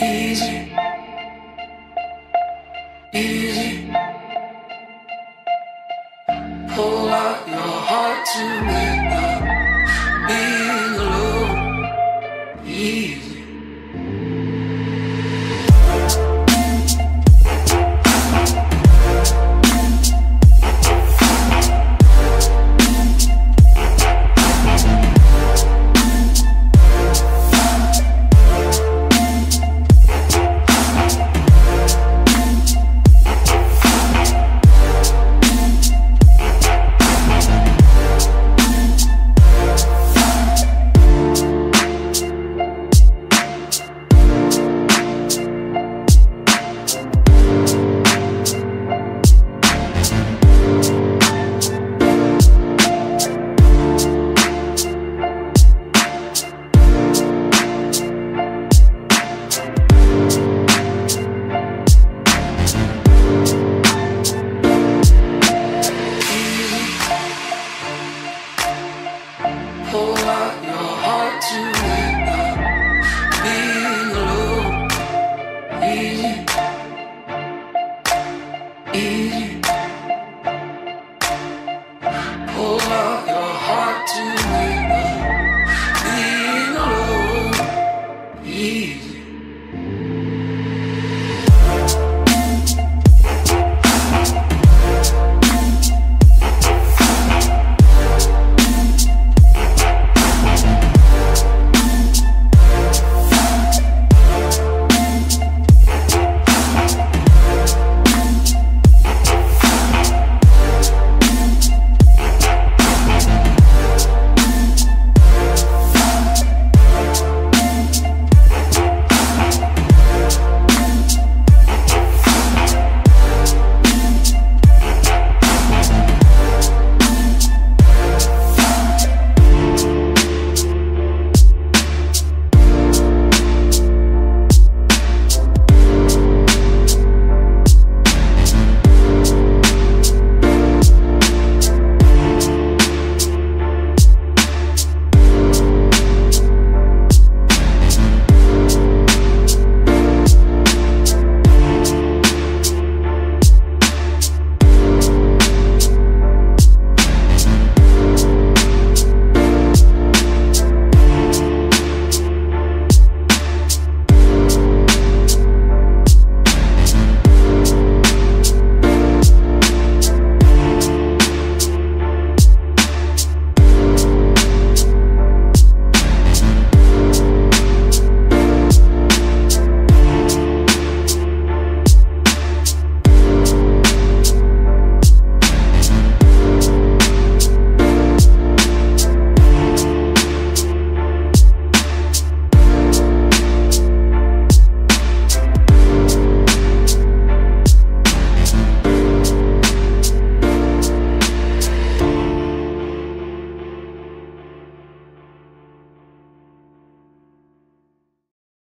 Easy. Easy. Pull out your heart to me. Easy.